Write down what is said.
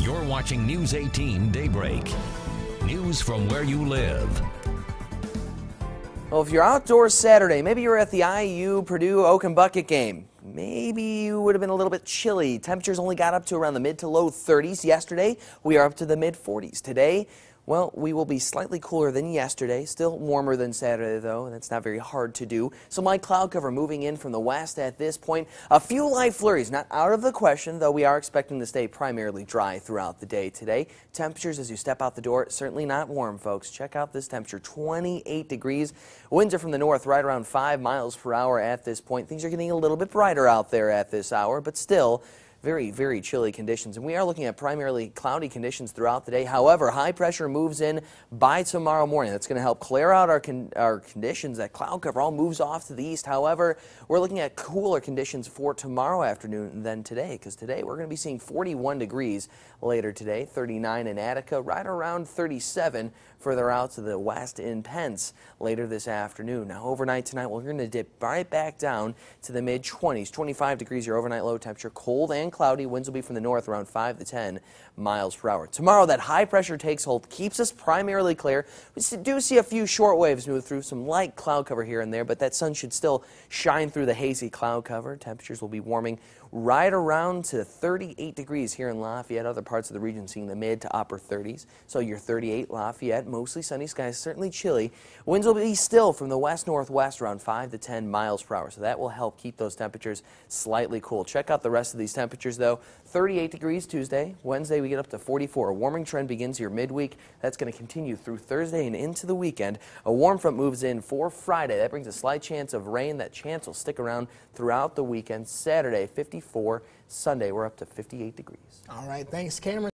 You're watching News 18 Daybreak. News from where you live. Well, if you're outdoors Saturday, maybe you're at the IU Purdue Oaken Bucket game. Maybe you would have been a little bit chilly. Temperatures only got up to around the mid to low 30s yesterday. We are up to the mid 40s today. Well, we will be slightly cooler than yesterday, still warmer than Saturday, though, and that's not very hard to do. Some light cloud cover moving in from the west at this point. A few light flurries, not out of the question, though we are expecting to stay primarily dry throughout the day today. Temperatures as you step out the door, certainly not warm, folks. Check out this temperature 28 degrees. Winds are from the north, right around 5 miles per hour at this point. Things are getting a little bit brighter out there at this hour, but still very, very chilly conditions. And we are looking at primarily cloudy conditions throughout the day. However, high pressure moves in by tomorrow morning. That's going to help clear out our, con our conditions. That cloud cover all moves off to the east. However, we're looking at cooler conditions for tomorrow afternoon than today because today we're going to be seeing 41 degrees later today, 39 in Attica, right around 37 further out to the west in Pence later this afternoon. Now, overnight tonight, we're going to dip right back down to the mid 20s, 25 degrees your overnight low temperature, cold and cloudy. Winds will be from the north around 5 to 10 miles per hour. Tomorrow, that high pressure takes hold, keeps us primarily clear. We do see a few short waves move through, some light cloud cover here and there, but that sun should still shine through the hazy cloud cover. Temperatures will be warming right around to 38 degrees here in Lafayette. Other parts of the region seeing the mid to upper 30s. So your 38 Lafayette, mostly sunny skies, certainly chilly. Winds will be still from the west northwest around 5 to 10 miles per hour. So that will help keep those temperatures slightly cool. Check out the rest of these temperatures though. 38 degrees Tuesday. Wednesday we get up to 44. A warming trend begins here midweek. That's going to continue through Thursday and into the weekend. A warm front moves in for Friday. That brings a slight chance of rain. That chance will stick around throughout the weekend. Saturday 54. Sunday we're up to 58 degrees. All right. Thanks, Cameron.